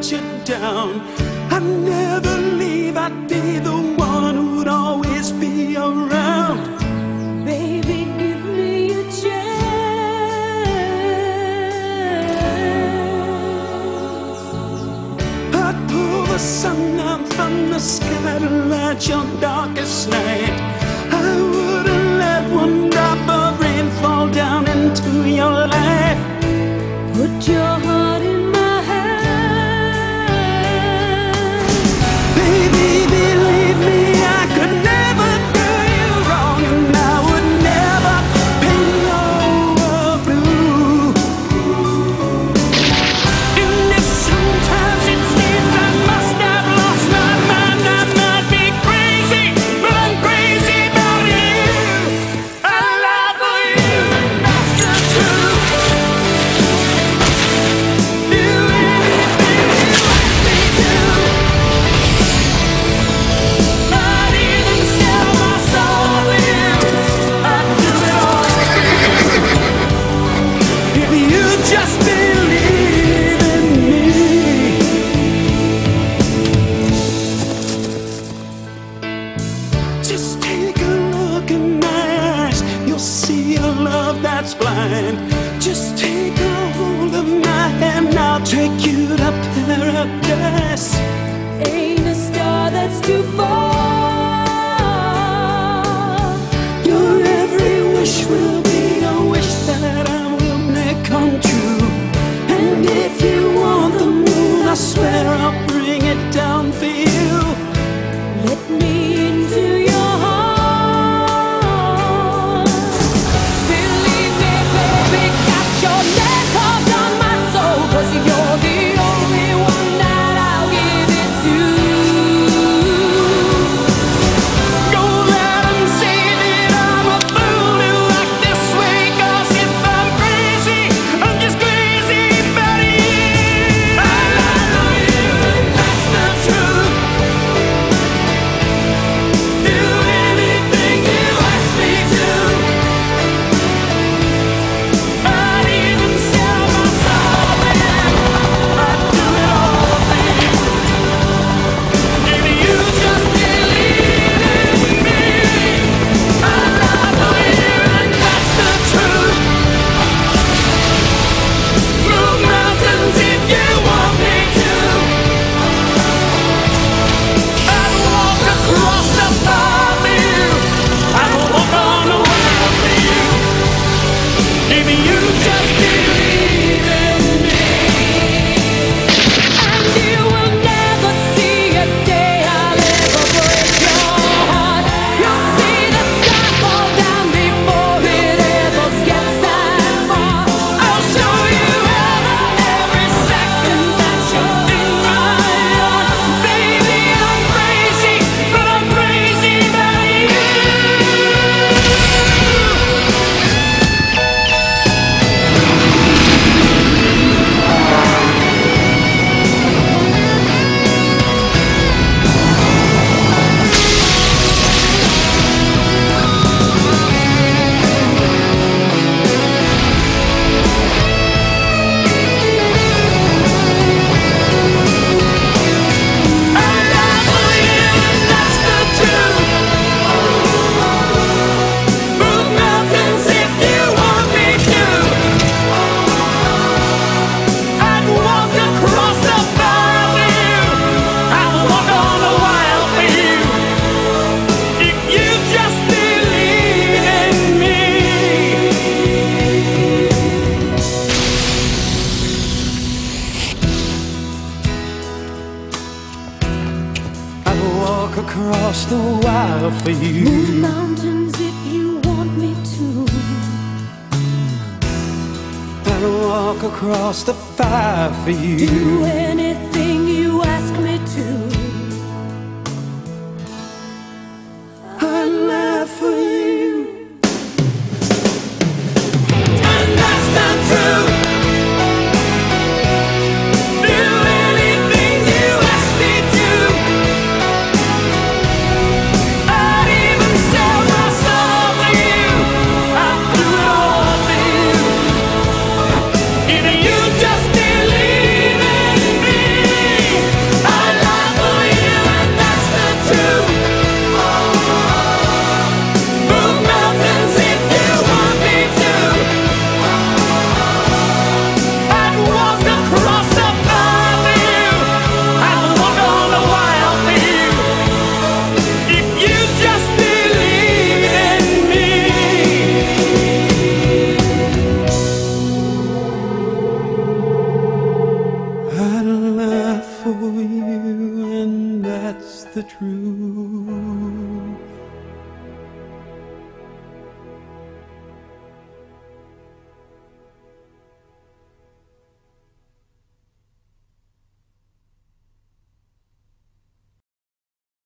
let you down. I'd never leave, I'd be the one who'd always be around. Baby, give me a chance. I'd pull the sun out from the sky to light your darkest night. if you want the moon, I swear I'll across the wire for you. Move mountains if you want me to. And walk across the fire for you. Do anything.